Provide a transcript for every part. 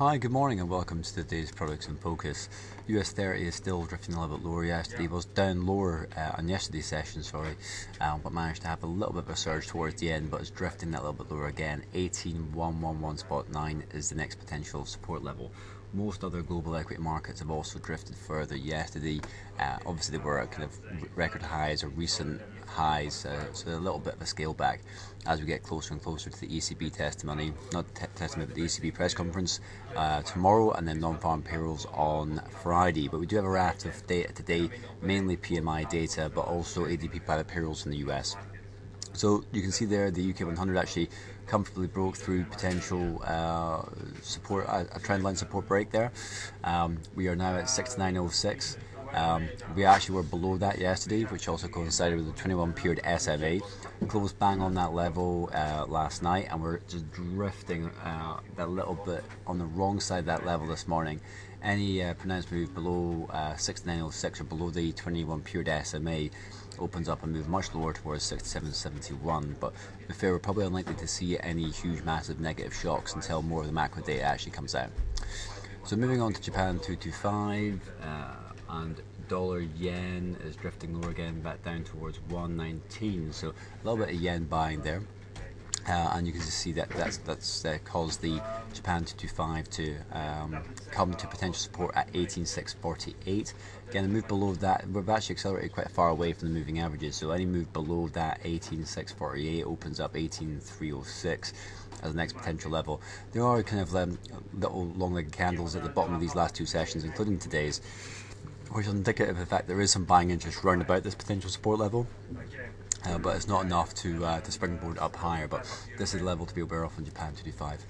Hi, good morning and welcome to today's products in focus. US 30 is still drifting a little bit lower yesterday, was down lower uh, on yesterday's session, sorry, um, but managed to have a little bit of a surge towards the end, but it's drifting that little bit lower again. 18111 spot 9 is the next potential support level. Most other global equity markets have also drifted further yesterday. Uh, obviously, they were at kind of record highs or recent highs, uh, so a little bit of a scale back as we get closer and closer to the ECB testimony, not te- testimony, but the ECB press conference uh, tomorrow, and then non-farm payrolls on Friday. But we do have a raft of data today, mainly PMI data, but also ADP private payrolls in the US. So you can see there the UK 100 actually comfortably broke through potential uh, support, a, a trendline support break there. Um, we are now at 6906. Um, we actually were below that yesterday, which also coincided with the 21 period SMA. Closed bang on that level uh, last night, and we're just drifting uh, that little bit on the wrong side of that level this morning. Any uh, pronounced move below uh, 6906 or below the 21 period SMA opens up and move much lower towards 67.71. But to be fair, we're probably unlikely to see any huge, massive negative shocks until more of the macro data actually comes out. So moving on to Japan 225 uh, and dollar yen is drifting lower again, back down towards 119. So a little bit of yen buying there. Uh, and you can just see that that's that's uh, caused the Japan 225 to um, come to potential support at 18648. Again, the move below that, we've actually accelerated quite far away from the moving averages. So any move below that 18648 opens up 18306 as the next potential level. There are kind of um, little long-legged candles at the bottom of these last two sessions, including today's, which is indicative of the fact there is some buying interest round about this potential support level. Uh, but it's not enough to uh, to springboard up higher. But this is the level to be aware of in Japan 225.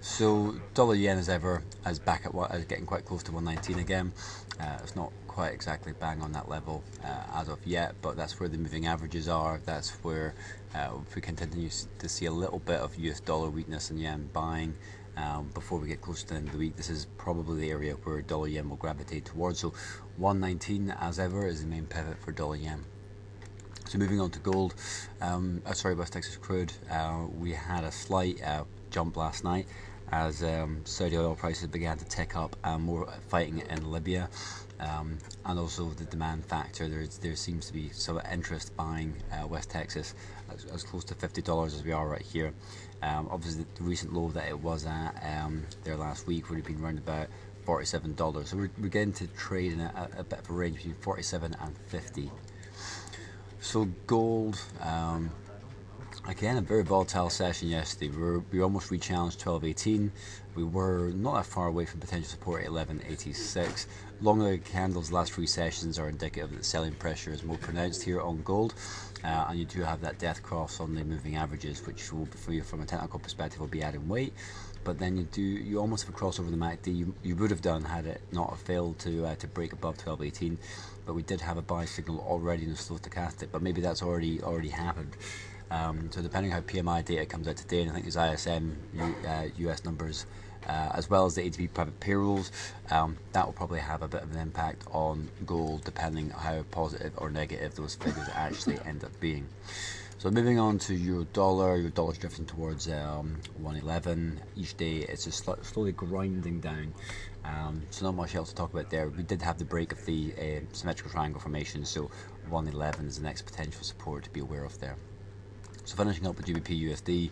So dollar yen as ever as back at what is getting quite close to 119 again. Uh, it's not quite exactly bang on that level uh, as of yet, but that's where the moving averages are. That's where uh, if we continue to see a little bit of US dollar weakness and yen buying. Um, before we get close to the end of the week, this is probably the area where dollar yen will gravitate towards. So 119 as ever is the main pivot for dollar yen. So moving on to gold, um, uh, sorry, West Texas crude. Uh, we had a slight uh, jump last night as um, Saudi oil prices began to tick up and more fighting in Libya. Um, and also the demand factor. There, there seems to be some interest buying uh, West Texas as, as, close to fifty dollars as we are right here. Um, obviously, the recent low that it was at um, there last week would have been around about forty-seven dollars. So we're, we're getting to trade in a, a, bit of a range between forty-seven and fifty. So gold, um, again, a very volatile session yesterday. We, were, we almost re-challenged 1218. We were not that far away from potential support at 1186. Longer candles, last three sessions are indicative that selling pressure is more pronounced here on gold. Uh, and you do have that death cross on the moving averages, which will, for you from a technical perspective, will be adding weight. But then you do, you almost have a crossover the MACD. You, you would have done had it not failed to uh, to break above 1218 but we did have a buy signal already in the slow stochastic, but maybe that's already already happened. Um, so depending how PMI data comes out today, and I think there's ISM uh, US numbers uh, as well as the ADP private payrolls, um, that will probably have a bit of an impact on gold, depending how positive or negative those figures actually end up being. So moving on to euro dollar, euro dollar's drifting towards um, 111 each day. It's just slowly grinding down. Um, so not much else to talk about there. We did have the break of the uh, symmetrical triangle formation, so 111 is the next potential support to be aware of there. So finishing up with GBP USD,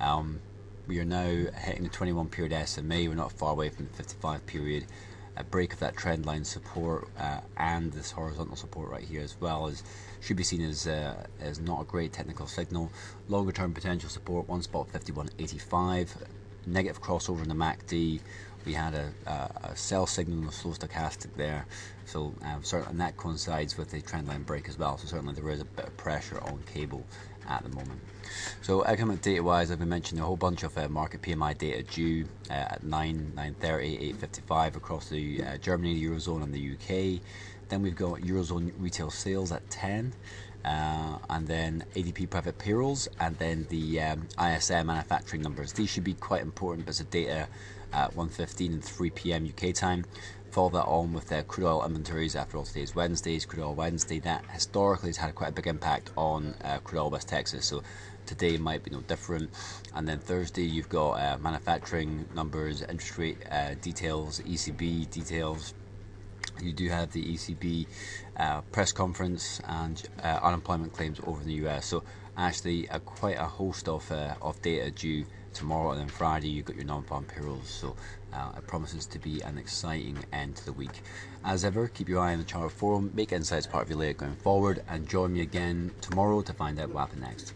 um, we are now hitting the 21 period SMA. We're not far away from the 55 period. A break of that trend line support uh, and this horizontal support right here as well as should be seen as uh, as not a great technical signal. Longer term potential support one spot 51.85. Negative crossover in the MACD we had a, a, a sell signal in the slow stochastic there. So um, certainly, and that coincides with the trendline break as well. So certainly there is a bit of pressure on cable at the moment. So economic data wise, I've been mentioning a whole bunch of uh, market PMI data due uh, at 9, 9.30, 8.55 across the uh, Germany, the Eurozone and the UK. Then we've got Eurozone retail sales at 10. Uh, and then ADP private payrolls, and then the um, ISM manufacturing numbers. These should be quite important bits of data at 1.15 and 3 p.m. UK time. Follow that on with their crude oil inventories after all today's Wednesdays, crude oil Wednesday. That historically has had quite a big impact on uh, crude oil West Texas. So today might be no different. And then Thursday, you've got uh, manufacturing numbers, interest rate uh, details, ECB details. You do have the ECB uh, press conference and uh, unemployment claims over in the US. So actually, quite a host of uh, of data due tomorrow, and then Friday you've got your non-farm payrolls. So uh, it promises to be an exciting end to the week. As ever, keep your eye on the Charter Forum, make Insights part of your layout going forward, and join me again tomorrow to find out what happens next.